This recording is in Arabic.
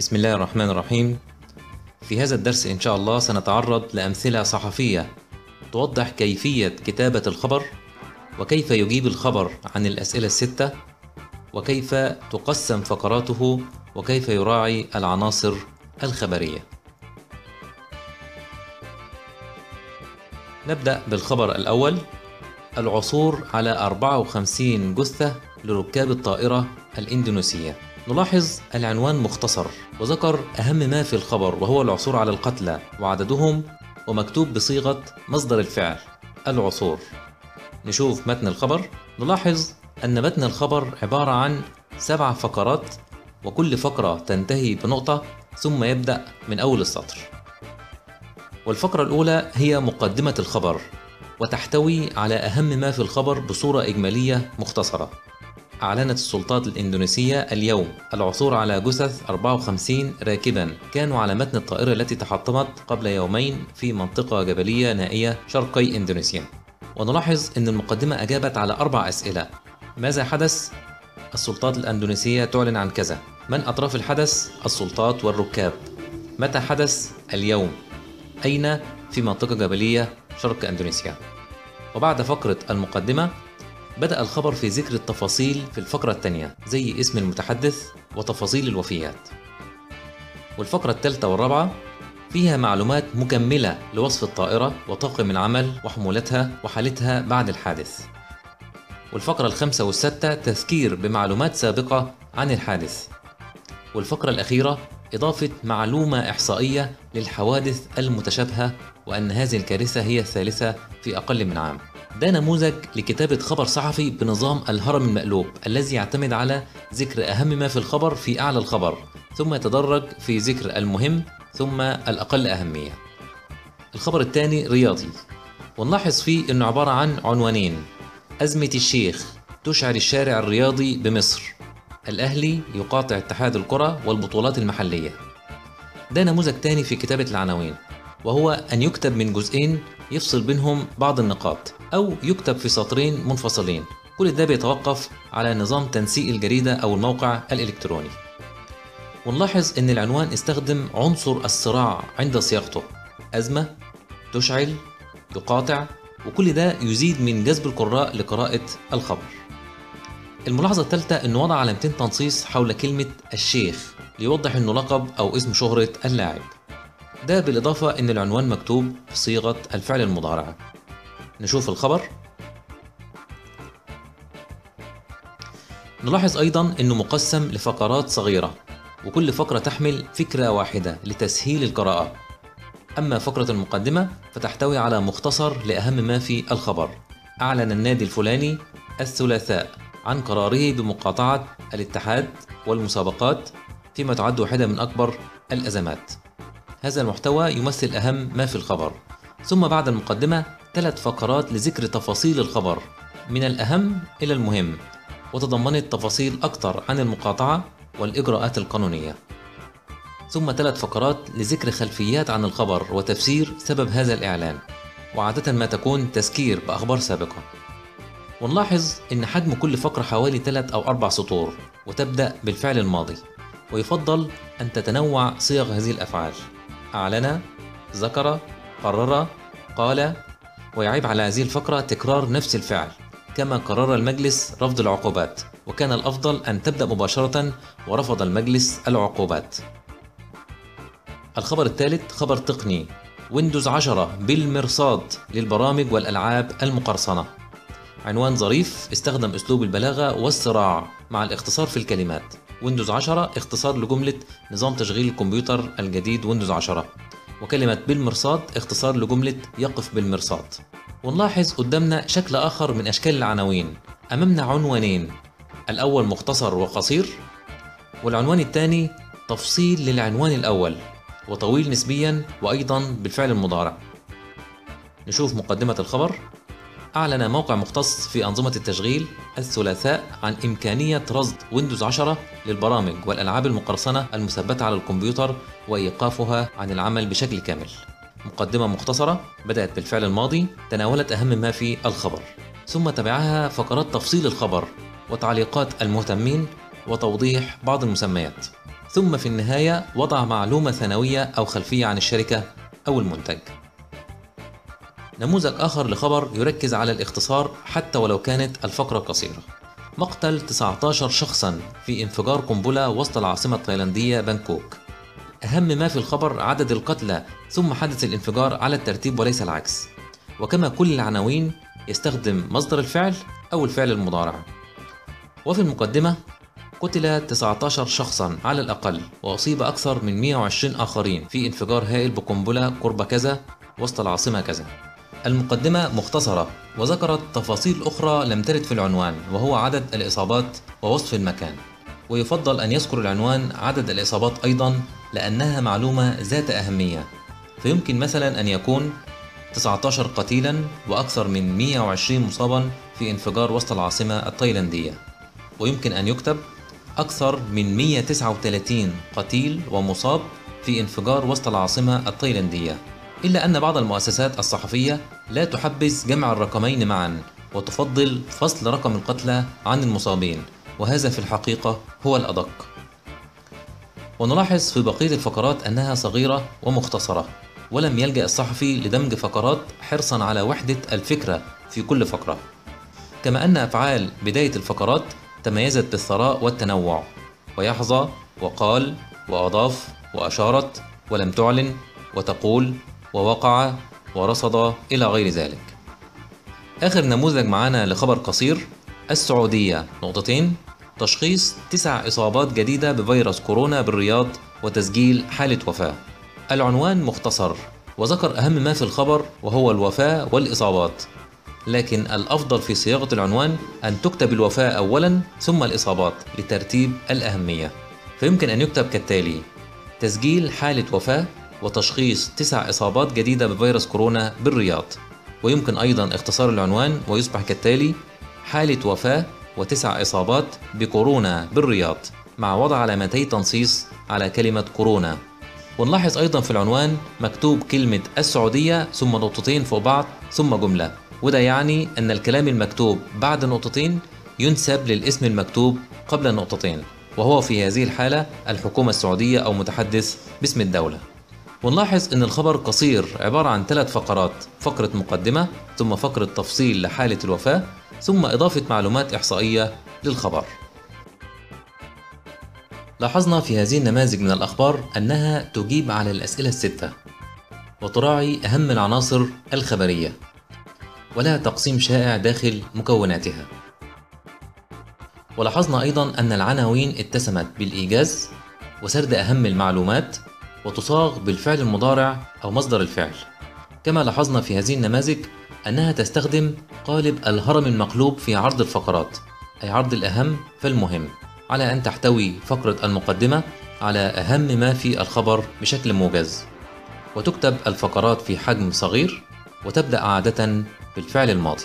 بسم الله الرحمن الرحيم. في هذا الدرس إن شاء الله سنتعرض لأمثلة صحفية توضح كيفية كتابة الخبر وكيف يجيب الخبر عن الأسئلة الستة وكيف تقسم فقراته وكيف يراعي العناصر الخبرية. نبدأ بالخبر الأول. العثور على 54 جثة لركاب الطائرة الإندونيسية. نلاحظ العنوان مختصر وذكر أهم ما في الخبر وهو العثور على القتلى وعددهم ومكتوب بصيغة مصدر الفعل العثور. نشوف متن الخبر. نلاحظ أن متن الخبر عبارة عن سبع فقرات وكل فقرة تنتهي بنقطة ثم يبدأ من أول السطر. والفقرة الأولى هي مقدمة الخبر وتحتوي على أهم ما في الخبر بصورة إجمالية مختصرة. أعلنت السلطات الإندونيسية اليوم العثور على جثث 54 راكبا كانوا على متن الطائرة التي تحطمت قبل يومين في منطقة جبلية نائية شرقي إندونيسيا ونلاحظ أن المقدمة أجابت على أربع أسئلة ماذا حدث؟ السلطات الأندونيسية تعلن عن كذا من أطراف الحدث؟ السلطات والركاب متى حدث؟ اليوم أين؟ في منطقة جبلية شرق أندونيسيا وبعد فقرة المقدمة بدأ الخبر في ذكر التفاصيل في الفقرة الثانية زي اسم المتحدث وتفاصيل الوفيات. والفقرة الثالثة والرابعة فيها معلومات مكملة لوصف الطائرة وطاقم العمل وحمولتها وحالتها بعد الحادث. والفقرة الخامسة والستة تذكير بمعلومات سابقة عن الحادث. والفقرة الأخيرة إضافة معلومة إحصائية للحوادث المتشابهة وأن هذه الكارثة هي الثالثة في أقل من عام. ده نموذج لكتابة خبر صحفي بنظام الهرم المقلوب الذي يعتمد على ذكر أهم ما في الخبر في أعلى الخبر ثم يتدرج في ذكر المهم ثم الأقل أهمية. الخبر الثاني رياضي. ونلاحظ فيه أنه عبارة عن عنوانين. أزمة الشيخ تشعر الشارع الرياضي بمصر. الأهلي يقاطع اتحاد الكرة والبطولات المحلية. ده نموذج تاني في كتابة العناوين وهو أن يكتب من جزئين يفصل بينهم بعض النقاط. أو يكتب في سطرين منفصلين. كل ده بيتوقف على نظام تنسيق الجريدة أو الموقع الإلكتروني. ونلاحظ أن العنوان استخدم عنصر الصراع عند صياغته. أزمة تشعل يقاطع وكل ده يزيد من جذب القراء لقراءة الخبر. الملاحظة الثالثة أنه وضع علامتين تنصيص حول كلمة الشيخ ليوضح أنه لقب أو اسم شهرة اللاعب. ده بالإضافة أن العنوان مكتوب بصيغة الفعل المضارع نشوف الخبر. نلاحظ أيضا أنه مقسم لفقرات صغيرة وكل فقرة تحمل فكرة واحدة لتسهيل القراءة. أما فقرة المقدمة فتحتوي على مختصر لأهم ما في الخبر. أعلن النادي الفلاني الثلاثاء عن قراره بمقاطعة الاتحاد والمسابقات فيما تعد واحدة من أكبر الأزمات. هذا المحتوى يمثل أهم ما في الخبر. ثم بعد المقدمة ثلاث فقرات لذكر تفاصيل الخبر من الأهم إلى المهم وتضمنت تفاصيل أكثر عن المقاطعة والإجراءات القانونية. ثم ثلاث فقرات لذكر خلفيات عن الخبر وتفسير سبب هذا الإعلان وعادة ما تكون تذكير بأخبار سابقة. ونلاحظ أن حجم كل فقرة حوالي 3 أو 4 سطور وتبدأ بالفعل الماضي ويفضل أن تتنوع صيغ هذه الأفعال. أعلن ذكر قرر قال ويعيب على هذه الفقرة تكرار نفس الفعل كما قرر المجلس رفض العقوبات وكان الأفضل أن تبدأ مباشرة ورفض المجلس العقوبات. الخبر الثالث خبر تقني ويندوز 10 بالمرصاد للبرامج والألعاب المقرصنة. عنوان ظريف استخدم أسلوب البلاغة والصراع مع الاختصار في الكلمات. ويندوز 10 اختصار لجملة نظام تشغيل الكمبيوتر الجديد ويندوز 10 وكلمة بالمرصاد اختصار لجملة يقف بالمرصاد. ونلاحظ قدامنا شكل آخر من أشكال العناوين. أمامنا عنوانين. الأول مختصر وقصير والعنوان الثاني تفصيل للعنوان الأول وطويل نسبيا وأيضا بالفعل المضارع. نشوف مقدمة الخبر. أعلن موقع مختص في أنظمة التشغيل الثلاثاء عن إمكانية رصد ويندوز 10 للبرامج والألعاب المقرصنة المثبتة على الكمبيوتر وإيقافها عن العمل بشكل كامل. مقدمة مختصرة بدأت بالفعل الماضي تناولت أهم ما في الخبر، ثم تبعها فقرات تفصيل الخبر وتعليقات المهتمين وتوضيح بعض المسميات. ثم في النهاية وضع معلومة ثانوية أو خلفية عن الشركة أو المنتج نموذج آخر لخبر يركز على الاختصار حتى ولو كانت الفقرة قصيرة. مقتل 19 شخصا في انفجار قنبلة وسط العاصمة التايلاندية بانكوك. أهم ما في الخبر عدد القتلى ثم حدث الانفجار على الترتيب وليس العكس. وكما كل العناوين يستخدم مصدر الفعل أو الفعل المضارع. وفي المقدمة قتل 19 شخصا على الأقل وأصيب أكثر من 120 آخرين في انفجار هائل بقنبلة قرب كذا وسط العاصمة كذا. المقدمة مختصرة وذكرت تفاصيل أخرى لم ترد في العنوان وهو عدد الإصابات ووصف المكان. ويفضل أن يذكر العنوان عدد الإصابات أيضا لأنها معلومة ذات أهمية. فيمكن مثلا أن يكون 19 قتيلا وأكثر من 120 مصابا في انفجار وسط العاصمة التايلاندية. ويمكن أن يكتب أكثر من 139 قتيل ومصاب في انفجار وسط العاصمة التايلاندية. إلا أن بعض المؤسسات الصحفية لا تحبذ جمع الرقمين معا وتفضل فصل رقم القتلى عن المصابين وهذا في الحقيقة هو الأدق. ونلاحظ في بقية الفقرات أنها صغيرة ومختصرة ولم يلجأ الصحفي لدمج فقرات حرصا على وحدة الفكرة في كل فقرة. كما أن أفعال بداية الفقرات تميزت بالثراء والتنوع ويحظى وقال وأضاف وأشارت ولم تعلن وتقول ووقع ورصد إلى غير ذلك. آخر نموذج معانا لخبر قصير السعودية. نقطتين تشخيص تسع إصابات جديدة بفيروس كورونا بالرياض وتسجيل حالة وفاة. العنوان مختصر وذكر أهم ما في الخبر وهو الوفاة والإصابات. لكن الأفضل في صياغة العنوان أن تكتب الوفاة أولا ثم الإصابات لترتيب الأهمية. فيمكن أن يكتب كالتالي تسجيل حالة وفاة وتشخيص تسع إصابات جديدة بفيروس كورونا بالرياض. ويمكن أيضا اختصار العنوان ويصبح كالتالي حالة وفاة وتسع إصابات بكورونا بالرياض. مع وضع علامتي تنصيص على كلمة كورونا. ونلاحظ أيضا في العنوان مكتوب كلمة السعودية ثم نقطتين فوق بعض ثم جملة. وده يعني أن الكلام المكتوب بعد نقطتين ينسب للاسم المكتوب قبل النقطتين. وهو في هذه الحالة الحكومة السعودية أو متحدث باسم الدولة. ونلاحظ أن الخبر قصير عبارة عن ثلاث فقرات فقرة مقدمة ثم فقرة تفصيل لحالة الوفاة ثم إضافة معلومات إحصائية للخبر. لاحظنا في هذه النماذج من الأخبار أنها تجيب على الأسئلة الستة وتراعي أهم العناصر الخبرية ولها تقسيم شائع داخل مكوناتها. ولاحظنا أيضا أن العناوين اتسمت بالإيجاز وسرد أهم المعلومات وتصاغ بالفعل المضارع أو مصدر الفعل. كما لاحظنا في هذه النماذج أنها تستخدم قالب الهرم المقلوب في عرض الفقرات أي عرض الأهم فالمهم على أن تحتوي فقرة المقدمة على أهم ما في الخبر بشكل موجز. وتكتب الفقرات في حجم صغير وتبدأ عادة بالفعل الماضي.